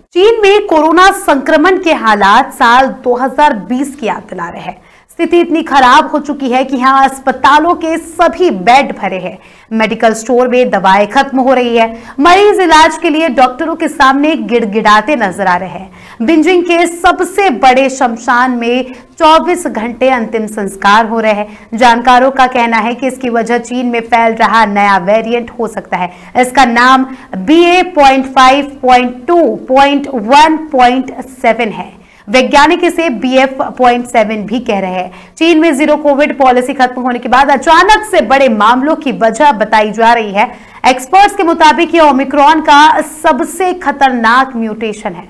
चीन में कोरोना संक्रमण के हालात साल 2020 की याद दिला रहे हैं। स्थिति इतनी खराब हो चुकी है कि यहाँ अस्पतालों के सभी बेड भरे हैं। मेडिकल स्टोर में दवाएँ खत्म हो रही है। मरीज़ इलाज के लिए डॉक्टरों के सामने गिड़गिड़ाते नज़र आ रहे हैं। बिंजिंग के सबसे बड़े शमशान में 24 घंटे अंतिम संस्कार हो रहे हैं। जानकारों का कहना है कि इसकी वजह चीन में फैल रहा नया वेरिएंट हो सकता है। इसका नाम B A point five point two point one point seven है। वैज्ञानिक इसे बी एफ़ पॉइंट सेवन भी कह रहे हैं। चीन में ज़ीरो कोविड पॉलिसी खत्म होने के बाद अचानक से बड़े मामलों की वजह बताई जा रही है। एक्सपर्ट्स के मुताबिक ये ओमिक्रॉन का सबसे खतरनाक म्यूटेशन है।